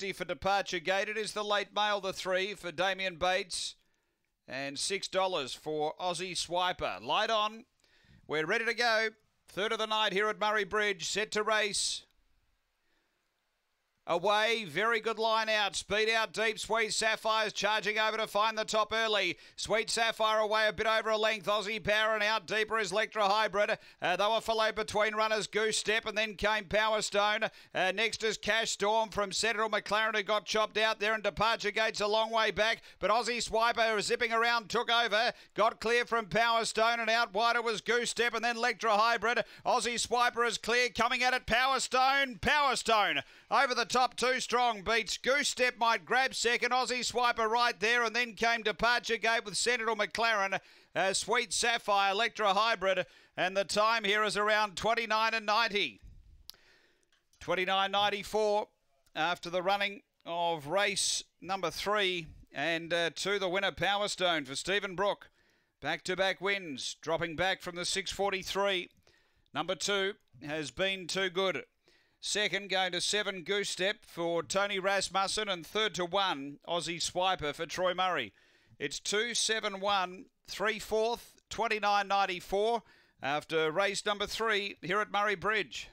sixty for Departure Gate. It is the late mail, the three for Damien Bates, and six dollars for Aussie Swiper. Light on. We're ready to go. Third of the night here at Murray Bridge, set to race. Away, very good line out. Speed out deep. Sweet Sapphire's charging over to find the top early. Sweet Sapphire away a bit over a length. Aussie Power and out deeper is Lectra Hybrid. Uh, they were followed between runners Goose Step and then came Power Stone. Uh, next is Cash Storm from Central McLaren who got chopped out there and Departure Gates a long way back. But Aussie Swiper zipping around took over. Got clear from Power Stone and out wider was Goose Step and then Lectra Hybrid. Aussie Swiper is clear coming at it. Power Stone. Power Stone over the top two strong beats. Goose Step might grab second. Aussie Swiper right there, and then came Departure Gate with Senator McLaren, uh, Sweet Sapphire, Electra Hybrid, and the time here is around 29 and 90. 29.94 after the running of race number three, and uh, to the winner Power Stone for Stephen Brook. Back to back wins, dropping back from the 643. Number two has been too good. Second going to seven Goose Step for Tony Rasmussen and third to one Aussie Swiper for Troy Murray. It's two seven one three fourth twenty nine ninety four after race number three here at Murray Bridge.